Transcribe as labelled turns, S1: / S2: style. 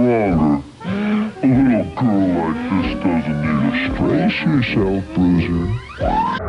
S1: stronger. A little girl like this doesn't need to stress herself, Bruiser.